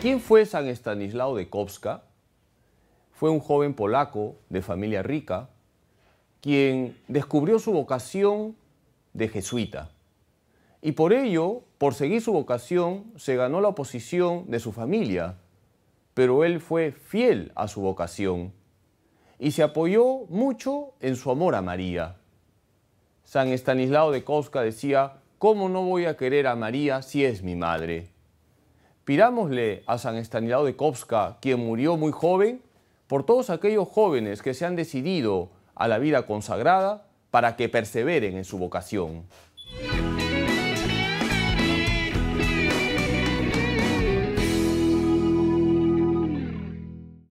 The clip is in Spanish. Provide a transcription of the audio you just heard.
¿Quién fue San Estanislao de Kowska? Fue un joven polaco de familia rica quien descubrió su vocación de jesuita. Y por ello, por seguir su vocación, se ganó la oposición de su familia, pero él fue fiel a su vocación y se apoyó mucho en su amor a María. San Estanislao de Kowska decía, ¿cómo no voy a querer a María si es mi madre? Pidámosle a San Estanislao de Kowska, quien murió muy joven, por todos aquellos jóvenes que se han decidido a la vida consagrada para que perseveren en su vocación.